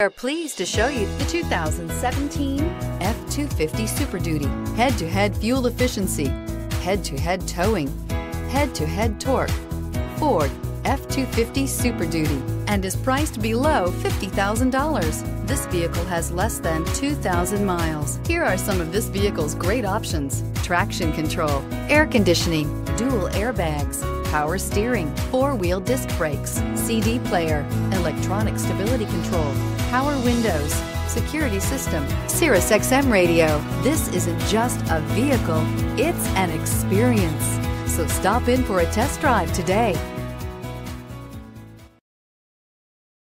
We are pleased to show you the 2017 F-250 Super Duty. Head-to-head fuel efficiency, head-to-head towing, head-to-head torque. Ford F-250 Super Duty and is priced below $50,000. This vehicle has less than 2,000 miles. Here are some of this vehicle's great options. Traction control, air conditioning, dual airbags, power steering, four-wheel disc brakes, CD player, electronic stability control, power windows, security system, Sirius XM radio. This isn't just a vehicle, it's an experience. So stop in for a test drive today.